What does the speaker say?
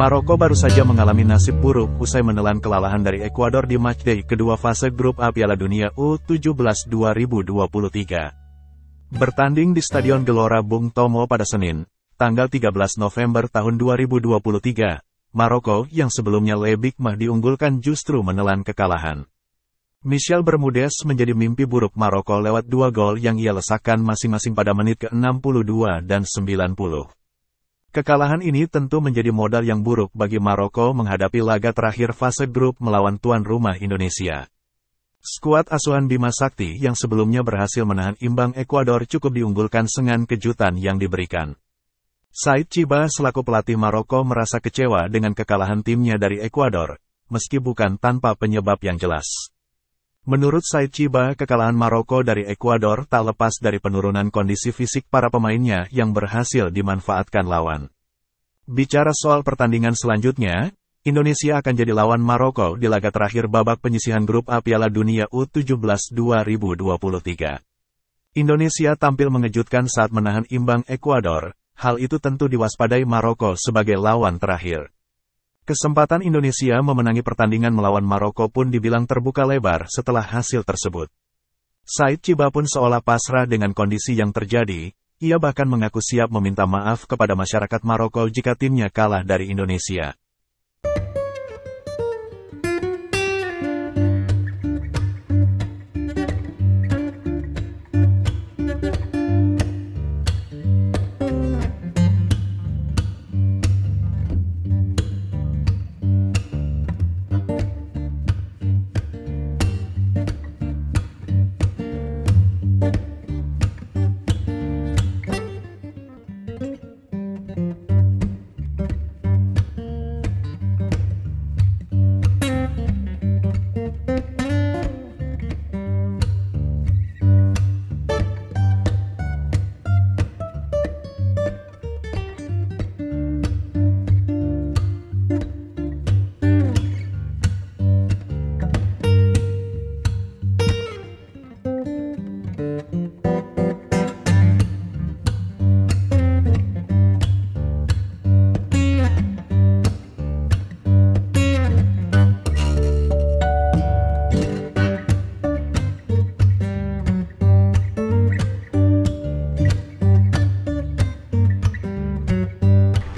Maroko baru saja mengalami nasib buruk usai menelan kelalahan dari Ekuador di matchday kedua fase grup A Piala Dunia U17 2023. Bertanding di Stadion Gelora Bung Tomo pada Senin, tanggal 13 November tahun 2023, Maroko yang sebelumnya lebih mah diunggulkan justru menelan kekalahan. Michel Bermudez menjadi mimpi buruk Maroko lewat dua gol yang ia lesakkan masing-masing pada menit ke-62 dan 90. Kekalahan ini tentu menjadi modal yang buruk bagi Maroko menghadapi laga terakhir fase grup melawan tuan rumah Indonesia. Skuad asuhan Bima Sakti yang sebelumnya berhasil menahan imbang Ekuador cukup diunggulkan sengan kejutan yang diberikan. Said Chiba selaku pelatih Maroko merasa kecewa dengan kekalahan timnya dari Ekuador, meski bukan tanpa penyebab yang jelas. Menurut Said Chiba, kekalahan Maroko dari Ekuador tak lepas dari penurunan kondisi fisik para pemainnya yang berhasil dimanfaatkan lawan. Bicara soal pertandingan selanjutnya, Indonesia akan jadi lawan Maroko di laga terakhir babak penyisihan grup A Piala Dunia U17 2023. Indonesia tampil mengejutkan saat menahan imbang Ekuador, hal itu tentu diwaspadai Maroko sebagai lawan terakhir. Kesempatan Indonesia memenangi pertandingan melawan Maroko pun dibilang terbuka lebar setelah hasil tersebut. Said Ciba pun seolah pasrah dengan kondisi yang terjadi, ia bahkan mengaku siap meminta maaf kepada masyarakat Maroko jika timnya kalah dari Indonesia.